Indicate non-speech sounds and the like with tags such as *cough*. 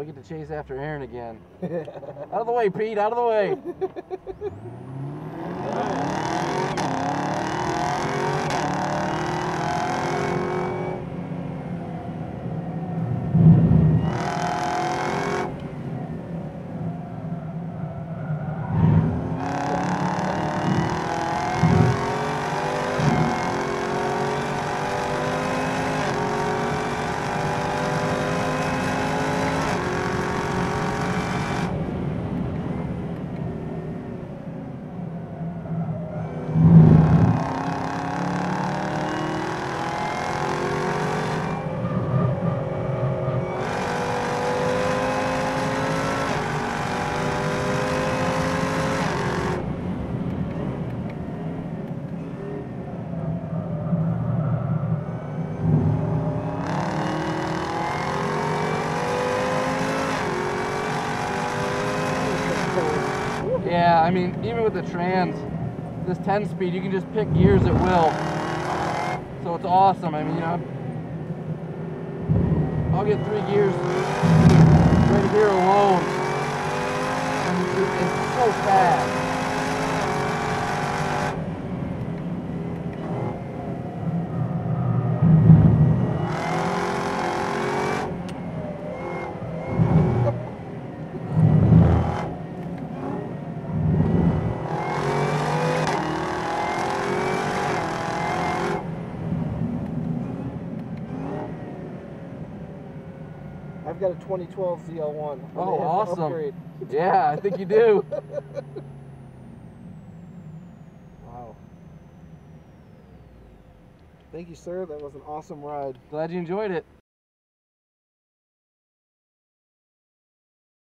we get to chase after Aaron again. *laughs* out of the way, Pete, out of the way. *laughs* I mean, even with the trans, this 10 speed, you can just pick gears at will. So it's awesome. I mean, you know, I'll get three gears right here alone. And it- it's so fast. I've got a 2012 ZL1. Oh, awesome. Yeah, I think you do. *laughs* Wow. Thank you, sir. That was an awesome ride. Glad you enjoyed it.